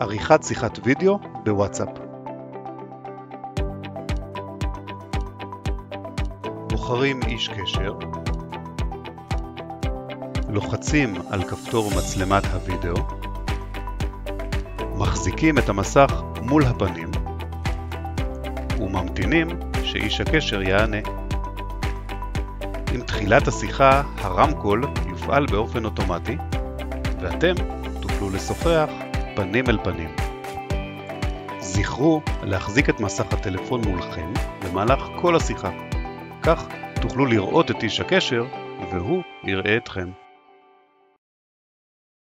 עריכת שיחת וידאו בוואטסאפ. בוחרים איש קשר. לוחצים על כפתור מצלמת הוידאו. מחזיקים את המסך מול הפנים. וממתינים שאיש הקשר יענה. עם תחילת השיחה הרמקול יופעל באופן אוטומטי ואתם תוכלו לשוחח פנים אל פנים. זכרו להחזיק את מסך הטלפון מולכם במהלך כל השיחה. כך תוכלו לראות את איש הקשר והוא יראה אתכם.